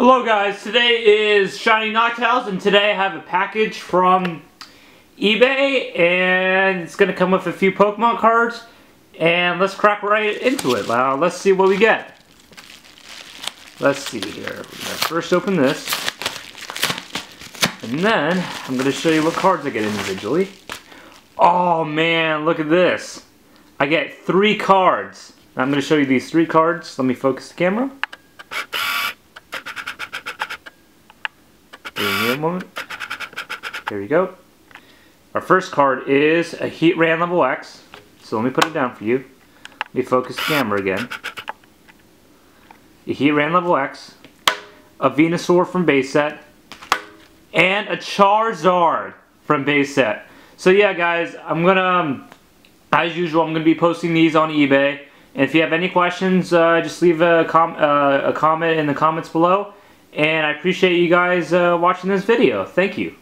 Hello guys, today is Shiny Noctowls and today I have a package from eBay and it's going to come with a few Pokemon cards and let's crack right into it. Uh, let's see what we get. Let's see here. first open this and then I'm going to show you what cards I get individually. Oh man, look at this. I get three cards. I'm going to show you these three cards. Let me focus the camera. Give me a moment. Here we go. Our first card is a Heat Heatran level X. So let me put it down for you. Let me focus the camera again. A Heat Heatran level X. A Venusaur from base set. And a Charizard from base set. So yeah guys, I'm gonna, um, as usual, I'm gonna be posting these on eBay. And if you have any questions, uh, just leave a, com uh, a comment in the comments below. And I appreciate you guys uh, watching this video. Thank you.